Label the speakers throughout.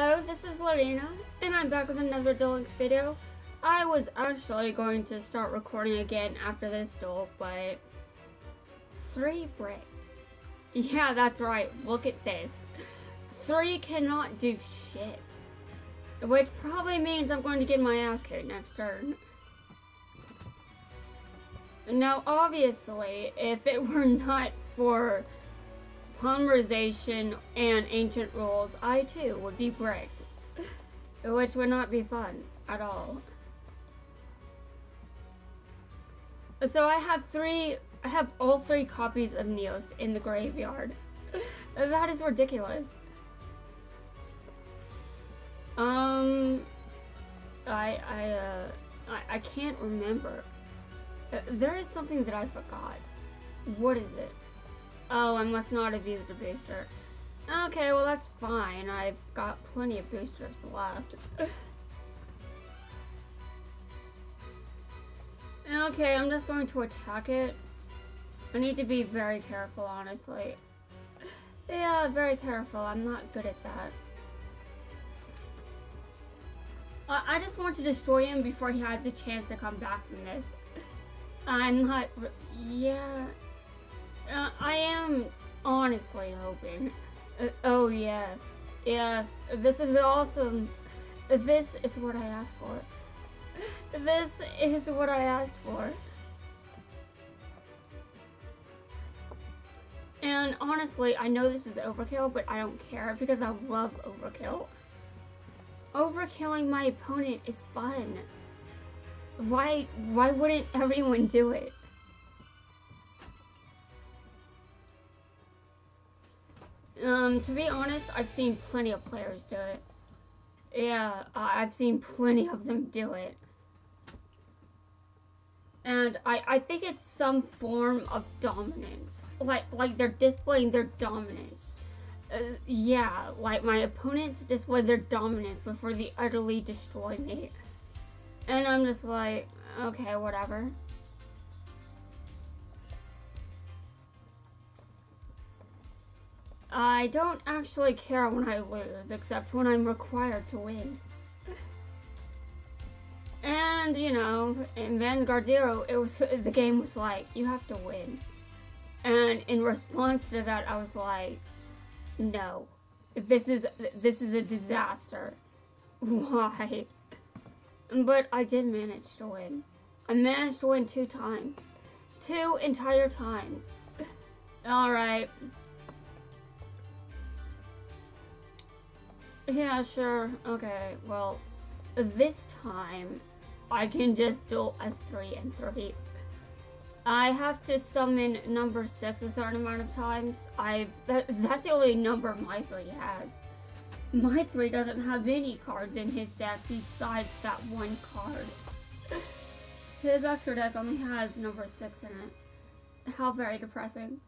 Speaker 1: Hello, this is Lorena, and I'm back with another Links video. I was actually going to start recording again after this duel, but... Three bricked. Yeah, that's right, look at this. Three cannot do shit. Which probably means I'm going to get my ass kicked next turn. Now, obviously, if it were not for polymerization and ancient rules, I too would be bricked. Which would not be fun at all. So I have three, I have all three copies of Neos in the graveyard. that is ridiculous. Um, I, I, uh, I, I can't remember. There is something that I forgot. What is it? Oh, I must not have used a booster. Okay, well that's fine. I've got plenty of boosters left. okay, I'm just going to attack it. I need to be very careful, honestly. Yeah, very careful. I'm not good at that. I, I just want to destroy him before he has a chance to come back from this. I'm not... Yeah... Uh, I am honestly hoping. Uh, oh, yes. Yes. This is awesome. This is what I asked for. This is what I asked for. And honestly, I know this is overkill, but I don't care because I love overkill. Overkilling my opponent is fun. Why, why wouldn't everyone do it? Um, to be honest, I've seen plenty of players do it. Yeah, I've seen plenty of them do it. And I, I think it's some form of dominance. Like, like they're displaying their dominance. Uh, yeah, like my opponents display their dominance before they utterly destroy me. And I'm just like, okay, whatever. I don't actually care when I lose, except when I'm required to win. And, you know, in Vanguard Zero, it was the game was like, you have to win. And in response to that, I was like, no. This is this is a disaster. Why? But I did manage to win. I managed to win two times. Two entire times. Alright. Yeah, sure. Okay, well, this time, I can just do S3 and 3. I have to summon number 6 a certain amount of times. I've that, That's the only number my 3 has. My 3 doesn't have any cards in his deck besides that one card. His extra deck only has number 6 in it. How very depressing.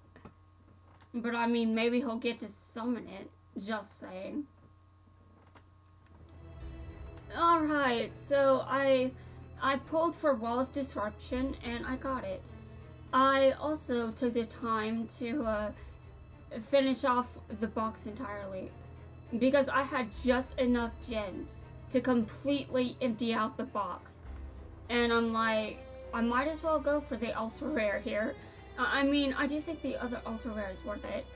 Speaker 1: But I mean, maybe he'll get to summon it. Just saying. Alright, so I I pulled for Wall of Disruption and I got it. I also took the time to uh, finish off the box entirely because I had just enough gems to completely empty out the box. And I'm like, I might as well go for the ultra rare here. I mean, I do think the other ultra rare is worth it.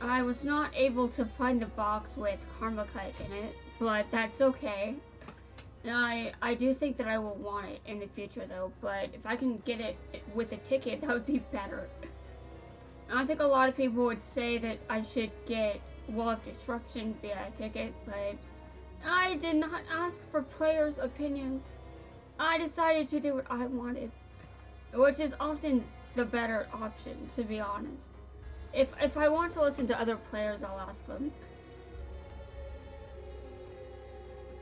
Speaker 1: I was not able to find the box with Karma Cut in it, but that's okay. I I do think that I will want it in the future though, but if I can get it with a ticket, that would be better. I think a lot of people would say that I should get Wall of Disruption via a ticket, but I did not ask for players' opinions. I decided to do what I wanted, which is often the better option, to be honest. If, if I want to listen to other players, I'll ask them.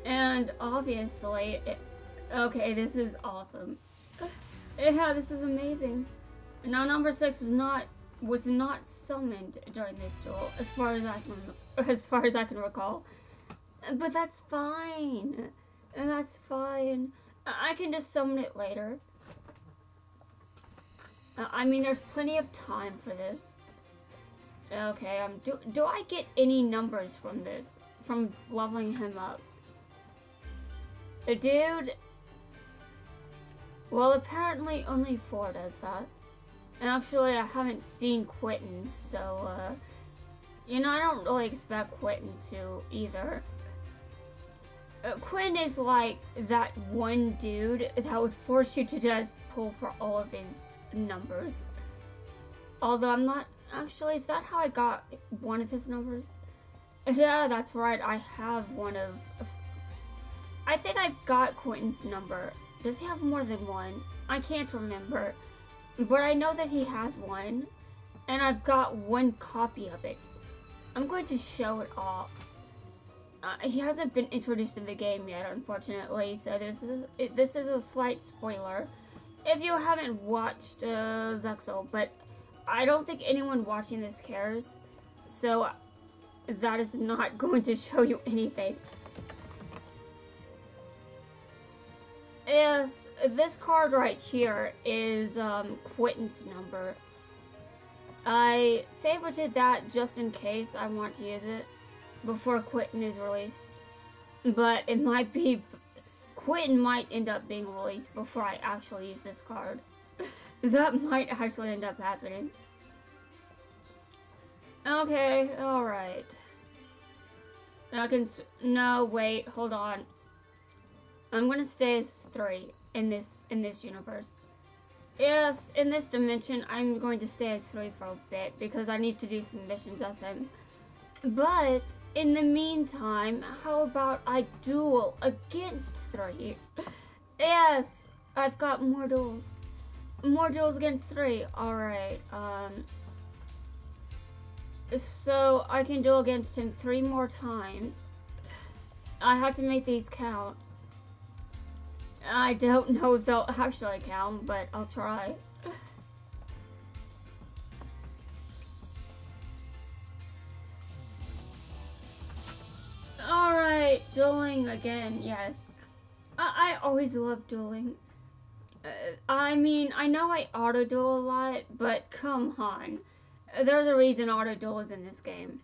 Speaker 1: And obviously, it, okay, this is awesome. Yeah, this is amazing. Now, number six was not was not summoned during this duel, as far as I can as far as I can recall. But that's fine. That's fine. I can just summon it later. I mean, there's plenty of time for this. Okay, um, do, do I get any numbers from this? from leveling him up. The dude... Well, apparently only four does that. And actually, I haven't seen Quinton, so, uh... You know, I don't really expect Quinton to either. Uh, Quinn is like that one dude that would force you to just pull for all of his numbers. Although I'm not actually, is that how I got one of his numbers? Yeah, that's right. I have one of. I think I've got Quinton's number. Does he have more than one? I can't remember. But I know that he has one. And I've got one copy of it. I'm going to show it off. Uh, he hasn't been introduced in the game yet, unfortunately, so this is this is a slight spoiler. If you haven't watched uh, Zexal, but I don't think anyone watching this cares, so that is not going to show you anything. Yes, this card right here is um, Quinton's number. I favorited that just in case I want to use it before Quinton is released. But it might be... Quinton might end up being released before I actually use this card. that might actually end up happening. Okay, alright. I can... No, wait, hold on. I'm gonna stay as three in this in this universe. Yes, in this dimension, I'm going to stay as three for a bit because I need to do some missions as him. But, in the meantime, how about I duel against three? yes, I've got more duels. More duels against three. Alright, um... So, I can duel against him three more times. I have to make these count. I don't know if they'll actually count, but I'll try. Alright, dueling again, yes. I, I always love dueling. Uh, I mean, I know I auto-duel a lot, but come on. There's a reason auto-duel is in this game.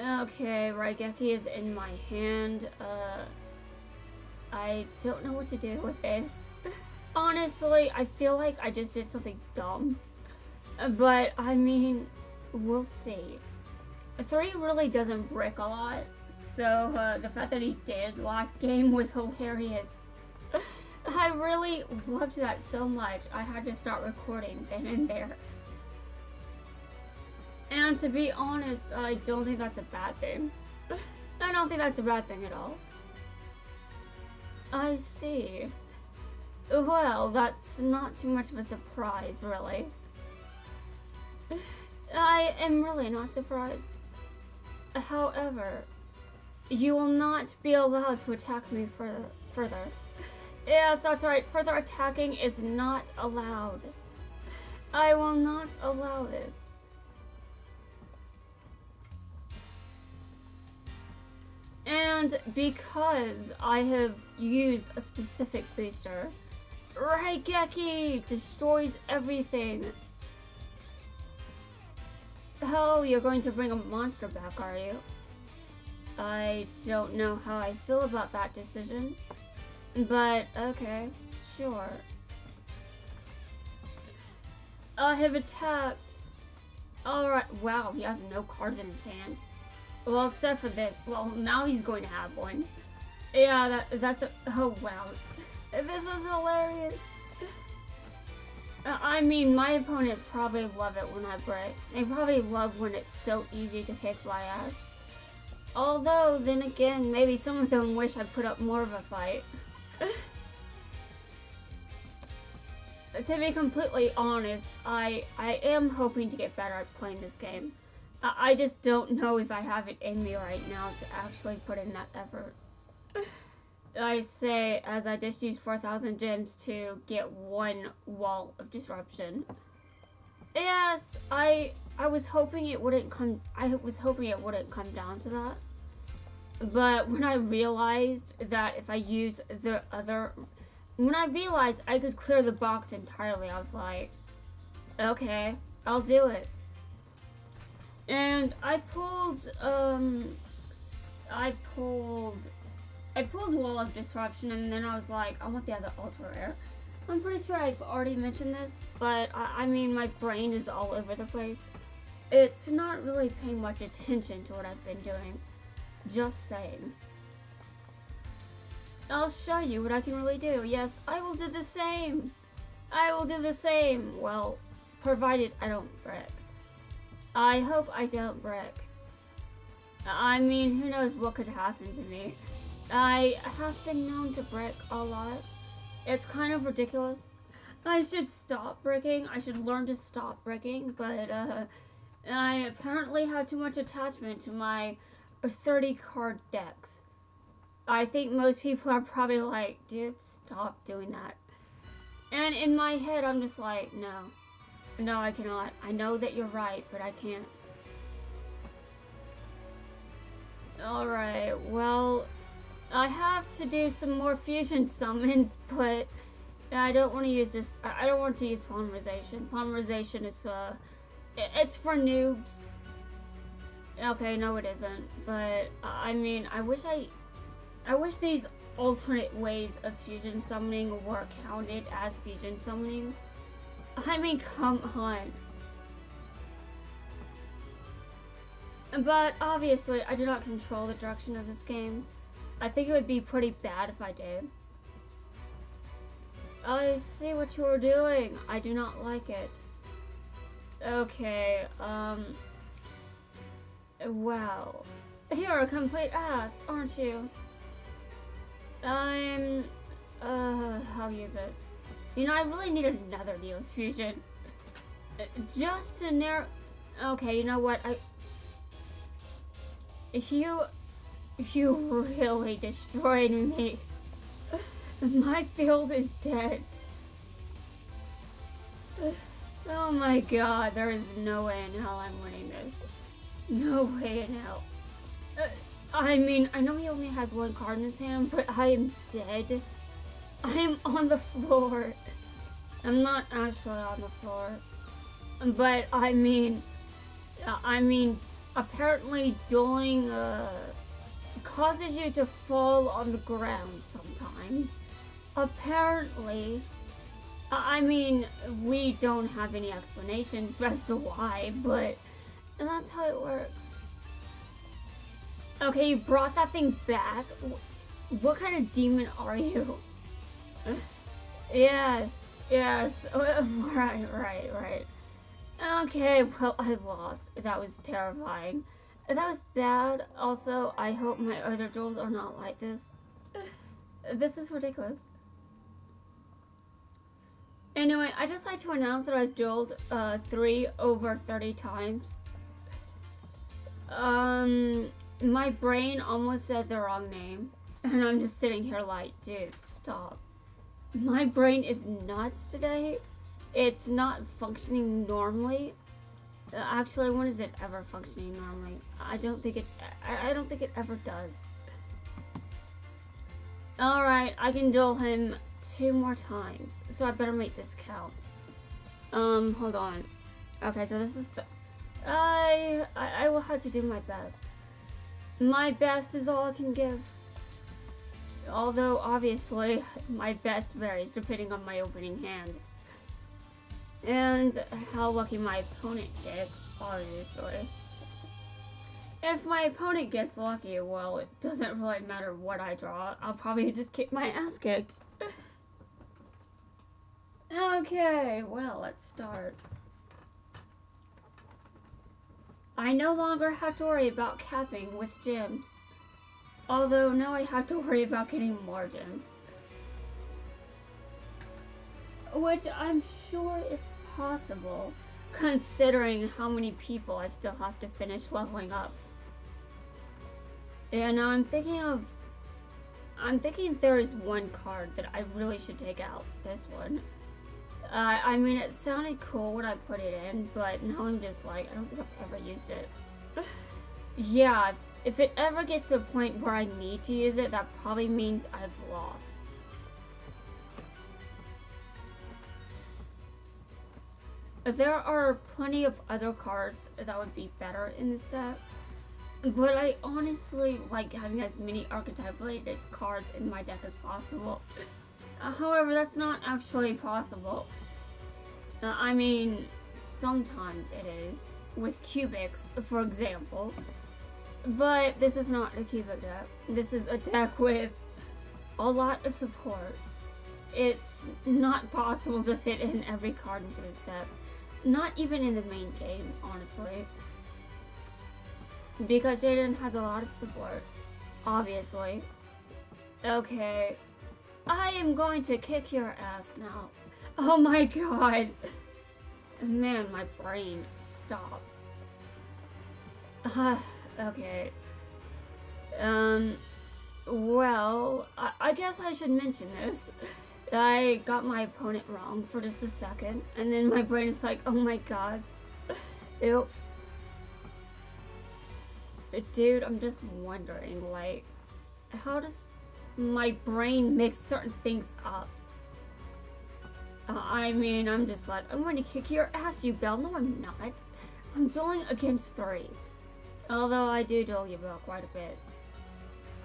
Speaker 1: Okay, Raigeki is in my hand. Uh, I don't know what to do with this. Honestly, I feel like I just did something dumb. But, I mean, we'll see. 3 really doesn't brick a lot, so uh, the fact that he did last game was hilarious. I really loved that so much, I had to start recording then and there. And to be honest, I don't think that's a bad thing. I don't think that's a bad thing at all. I see. Well, that's not too much of a surprise, really. I am really not surprised. However, you will not be allowed to attack me further. further. Yes, that's right. Further attacking is not allowed. I will not allow this. And because I have used a specific booster, Raigeki destroys everything. Oh, you're going to bring a monster back, are you? I don't know how I feel about that decision. But, okay, sure. I have attacked. Alright, wow, he has no cards in his hand. Well, except for this. Well, now he's going to have one. Yeah, that, that's the... Oh, wow. This was hilarious. I mean, my opponents probably love it when I break. They probably love when it's so easy to kick my ass. Although, then again, maybe some of them wish I put up more of a fight. to be completely honest, I, I am hoping to get better at playing this game. I just don't know if I have it in me right now to actually put in that effort. I say as I just used 4,000 gems to get one wall of disruption. Yes, I I was hoping it wouldn't come I was hoping it wouldn't come down to that. But when I realized that if I used the other when I realized I could clear the box entirely, I was like, okay, I'll do it. And I pulled, um, I pulled, I pulled Wall of Disruption, and then I was like, I want the other Ultra Rare. I'm pretty sure I've already mentioned this, but I, I mean, my brain is all over the place. It's not really paying much attention to what I've been doing. Just saying. I'll show you what I can really do. Yes, I will do the same. I will do the same. Well, provided I don't brick. I hope I don't brick. I mean, who knows what could happen to me. I have been known to brick a lot. It's kind of ridiculous. I should stop breaking. I should learn to stop breaking, but uh, I apparently have too much attachment to my 30 card decks. I think most people are probably like, dude, stop doing that. And in my head, I'm just like, no. No, I cannot. I know that you're right, but I can't. Alright, well, I have to do some more fusion summons, but I don't want to use this. I don't want to use polymerization. Polymerization is, uh, it's for noobs. Okay, no it isn't. But, I mean, I wish I I wish these alternate ways of fusion summoning were counted as fusion summoning. I mean, come on. But obviously, I do not control the direction of this game. I think it would be pretty bad if I did. I see what you are doing. I do not like it. Okay, um... Wow. You're a complete ass, aren't you? I'm... Uh, I'll use it. You know, I really need another Neos Fusion. Uh, just to narrow... Okay, you know what? I... If you... You really destroyed me. My field is dead. Oh my god, there is no way in hell I'm winning this. No way in hell. Uh, I mean, I know he only has one card in his hand, but I am dead. I am on the floor. I'm not actually on the floor. But, I mean, I mean, apparently dueling, uh, causes you to fall on the ground sometimes. Apparently. I mean, we don't have any explanations as to why, but that's how it works. Okay, you brought that thing back? What kind of demon are you? Yes, yes. Right, right, right. Okay, well, I lost. That was terrifying. That was bad. Also, I hope my other duels are not like this. This is ridiculous. Anyway, I just like to announce that I've dueled uh, 3 over 30 times. Um, my brain almost said the wrong name. And I'm just sitting here like, dude, stop. My brain is nuts today. It's not functioning normally. Uh, actually, when is it ever functioning normally? I don't think it's, I don't think it ever does. Alright, I can duel him two more times. So I better make this count. Um, hold on. Okay, so this is the, I, I, I will have to do my best. My best is all I can give. Although, obviously, my best varies depending on my opening hand. And how lucky my opponent gets, obviously. If my opponent gets lucky, well, it doesn't really matter what I draw. I'll probably just kick my ass kicked. okay, well, let's start. I no longer have to worry about capping with gems. Although now I have to worry about getting more gems. Which I'm sure is possible, considering how many people I still have to finish leveling up. And I'm thinking of... I'm thinking there is one card that I really should take out. This one. Uh, I mean, it sounded cool when I put it in, but now I'm just like, I don't think I've ever used it. yeah, if it ever gets to the point where I need to use it, that probably means I've lost. There are plenty of other cards that would be better in this deck, but I honestly like having as many archetype related cards in my deck as possible. However, that's not actually possible. Uh, I mean, sometimes it is. With Cubics, for example, but this is not a cubic deck. This is a deck with a lot of support. It's not possible to fit in every card into this deck. Not even in the main game, honestly. Because Jaden has a lot of support. Obviously. Okay. I am going to kick your ass now. Oh my god. Man, my brain. Stop. Uh, okay. Um, well, I, I guess I should mention this. I got my opponent wrong for just a second, and then my brain is like, oh my god. Oops. Dude, I'm just wondering, like, how does my brain mix certain things up? I mean, I'm just like, I'm going to kick your ass, Yubel. No, I'm not. I'm dueling against three. Although I do you Bell quite a bit.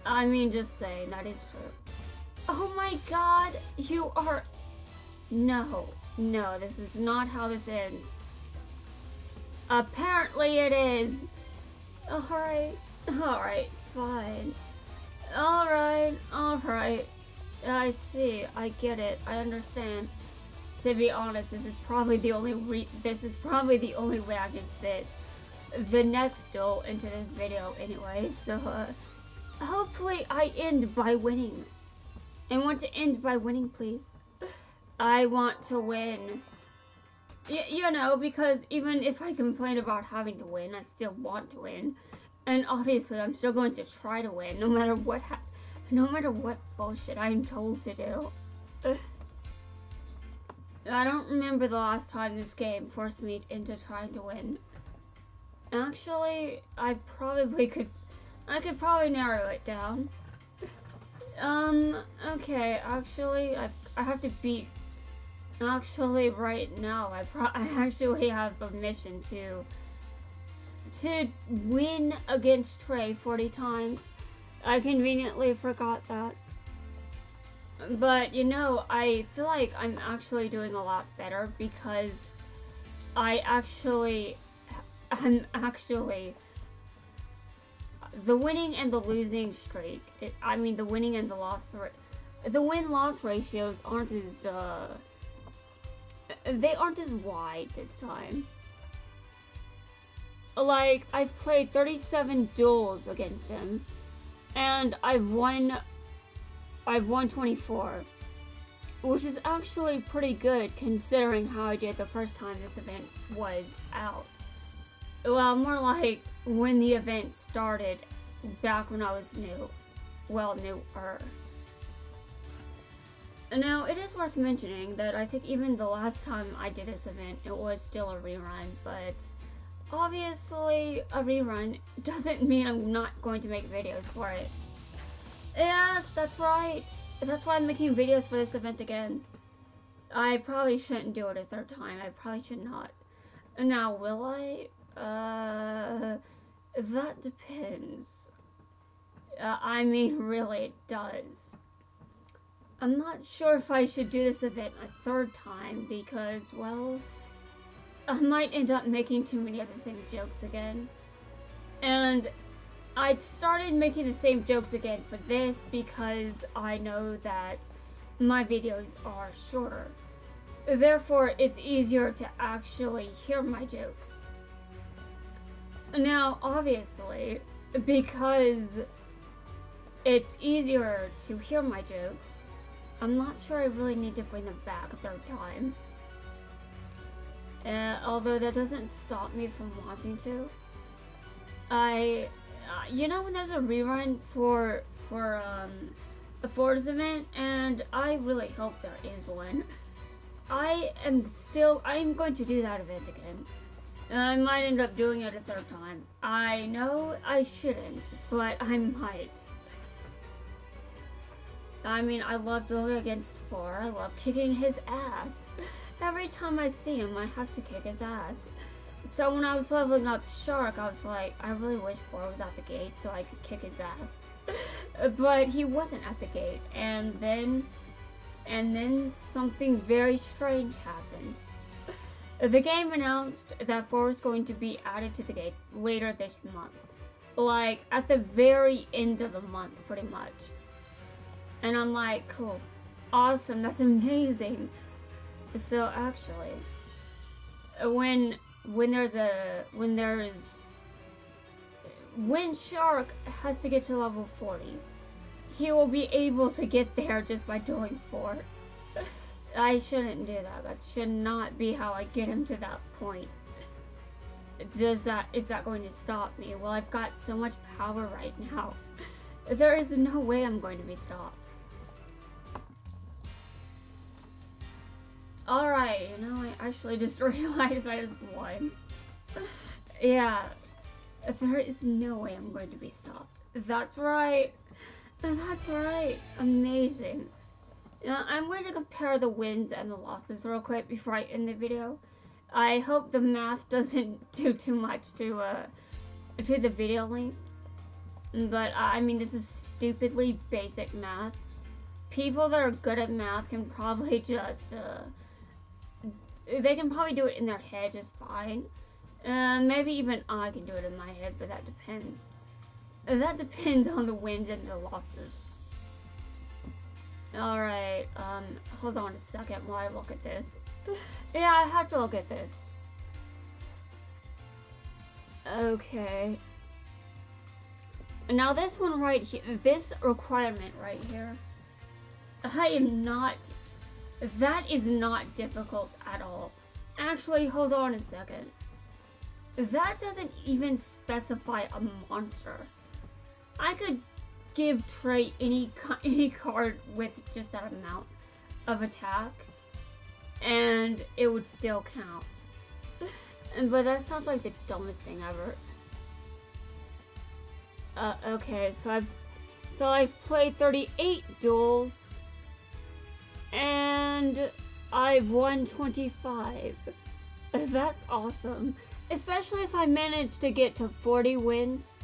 Speaker 1: I mean, just saying, that is true. Oh my god, you are... No, no, this is not how this ends. Apparently it is. Alright, alright, fine. Alright, alright. I see, I get it, I understand. To be honest, this is probably the only this is probably the only way I can fit the next duel into this video anyway, so uh, hopefully I end by winning. I want to end by winning, please. I want to win. Y you know, because even if I complain about having to win, I still want to win. And obviously, I'm still going to try to win, no matter what no matter what bullshit I'm told to do. I don't remember the last time this game forced me into trying to win. Actually, I probably could, I could probably narrow it down. Um, okay, actually, I, I have to beat, actually, right now, I pro I actually have a mission to, to win against Trey 40 times. I conveniently forgot that. But, you know, I feel like I'm actually doing a lot better because I actually, I'm actually the winning and the losing streak, it, I mean the winning and the loss, the win-loss ratios aren't as, uh, they aren't as wide this time. Like, I've played 37 duels against him, and I've won, I've won 24, which is actually pretty good considering how I did the first time this event was out. Well, more like when the event started back when I was new. Well, newer. Now, it is worth mentioning that I think even the last time I did this event, it was still a rerun, but obviously a rerun doesn't mean I'm not going to make videos for it. Yes, that's right. That's why I'm making videos for this event again. I probably shouldn't do it a third time. I probably should not. Now, will I? Uh, that depends. Uh, I mean, really, it does. I'm not sure if I should do this event a third time because, well, I might end up making too many of the same jokes again. And I started making the same jokes again for this because I know that my videos are shorter. Therefore, it's easier to actually hear my jokes. Now, obviously, because it's easier to hear my jokes, I'm not sure I really need to bring them back a third time. Uh, although that doesn't stop me from wanting to. I, uh, you know when there's a rerun for, for, um, the Four's event, and I really hope there is one. I am still, I'm going to do that event again. I might end up doing it a third time. I know I shouldn't, but I might. I mean, I love going against four. I love kicking his ass. every time I see him, I have to kick his ass. So when I was leveling up Shark, I was like, I really wish Four was at the gate so I could kick his ass. but he wasn't at the gate, and then, and then something very strange happened. The game announced that 4 is going to be added to the game later this month. Like, at the very end of the month, pretty much. And I'm like, cool. Awesome, that's amazing. So, actually, when, when there's a, when there's, when Shark has to get to level 40, he will be able to get there just by doing 4. I shouldn't do that. That should not be how I get him to that point. Does that, is that going to stop me? Well, I've got so much power right now. There is no way I'm going to be stopped. Alright, you know, I actually just realized I just won. yeah, there is no way I'm going to be stopped. That's right. That's right. Amazing. Now, I'm going to compare the wins and the losses real quick before I end the video. I hope the math doesn't do too much to uh, to the video length. But uh, I mean, this is stupidly basic math. People that are good at math can probably just uh, they can probably do it in their head just fine. Uh, maybe even I can do it in my head, but that depends. That depends on the wins and the losses. Alright, um, hold on a second while I look at this. yeah, I have to look at this. Okay. Now this one right here, this requirement right here, I am not, that is not difficult at all. Actually, hold on a second. That doesn't even specify a monster. I could give Trey any any card with just that amount of attack, and it would still count. but that sounds like the dumbest thing ever. Uh, okay, so I've so I've played 38 duels, and I've won 25. That's awesome. Especially if I manage to get to 40 wins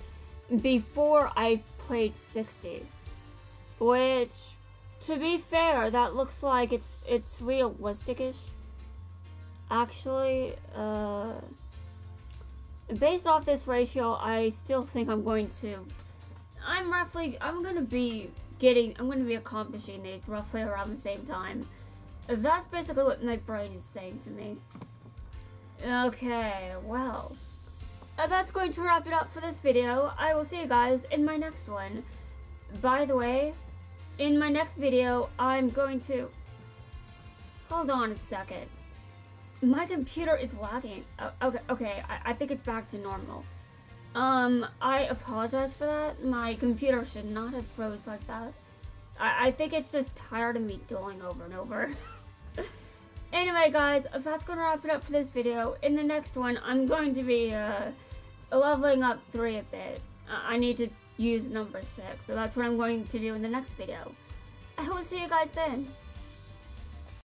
Speaker 1: before I played 60. Which, to be fair, that looks like it's it's realistic-ish. Actually, uh, based off this ratio, I still think I'm going to... I'm roughly... I'm going to be getting... I'm going to be accomplishing these roughly around the same time. That's basically what my brain is saying to me. Okay, well... Uh, that's going to wrap it up for this video. I will see you guys in my next one. By the way, in my next video, I'm going to... Hold on a second. My computer is lagging. Uh, okay, okay, I, I think it's back to normal. Um, I apologize for that. My computer should not have froze like that. I, I think it's just tired of me dueling over and over. anyway, guys, that's going to wrap it up for this video. In the next one, I'm going to be, uh, leveling up 3 a bit. Uh, I need to use number 6, so that's what I'm going to do in the next video. I will see you guys then.